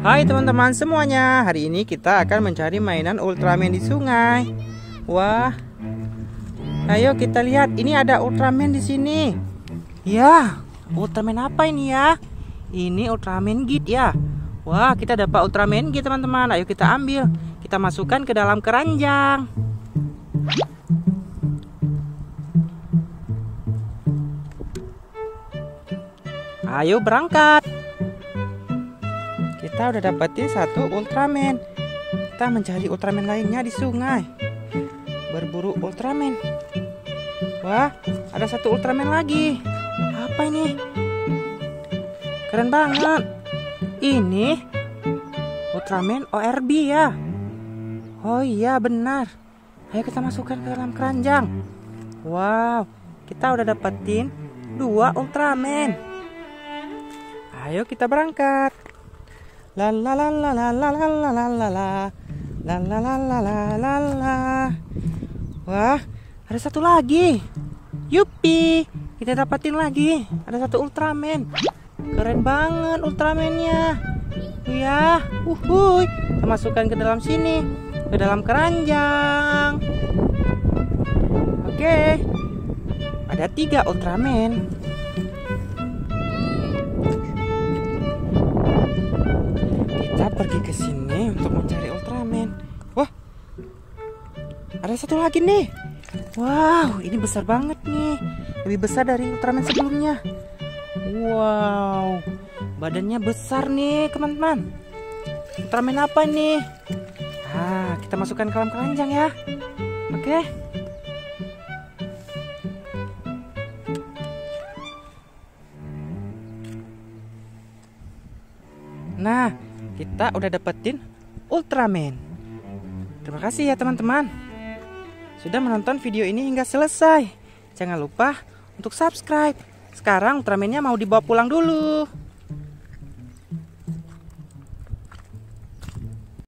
Hai teman-teman semuanya, hari ini kita akan mencari mainan Ultraman di sungai. Wah, ayo kita lihat, ini ada Ultraman di sini. Ya, Ultraman apa ini ya? Ini Ultraman Git ya. Wah, kita dapat Ultraman Git teman-teman. Ayo kita ambil, kita masukkan ke dalam keranjang. Ayo berangkat. Kita udah dapetin satu Ultraman. Kita mencari Ultraman lainnya di sungai. Berburu Ultraman. Wah, ada satu Ultraman lagi. Apa ini? Keren banget. Ini Ultraman ORB ya. Oh iya benar. Ayo kita masukkan ke dalam keranjang. Wow, kita udah dapetin dua Ultraman. Ayo kita berangkat. La la la la la la la la la la la la la la la la la la Wah, ada satu lagi. Yupi, kita dapatin lagi. Ada satu Ultraman. Keren banget Ultramannya. Ya, uhuy. Kita masukkan ke dalam sini, ke dalam keranjang. Oke, ada tiga Ultraman. Pergi ke sini untuk mencari Ultraman. Wah, ada satu lagi nih. Wow, ini besar banget nih. Lebih besar dari Ultraman sebelumnya. Wow, badannya besar nih, teman-teman. Ultraman apa nih? Ah, kita masukkan ke dalam keranjang ya. Oke. Nah, kita udah dapetin Ultraman. Terima kasih ya teman-teman. Sudah menonton video ini hingga selesai. Jangan lupa untuk subscribe. Sekarang Ultramannya mau dibawa pulang dulu.